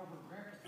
over Grant